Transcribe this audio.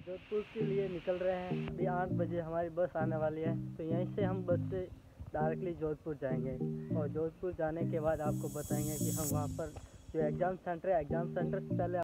जोधपुर के लिए निकल रहे हैं। अभी आठ बजे हमारी बस आने वाली है। तो यहीं से हम बस से डायरेक्टली जोधपुर जाएँगे। और जोधपुर जाने के बाद आपको बताएँगे कि हम वहाँ पर जो एग्ज़ाम सेंटर है, एग्ज़ाम सेंटर से पहले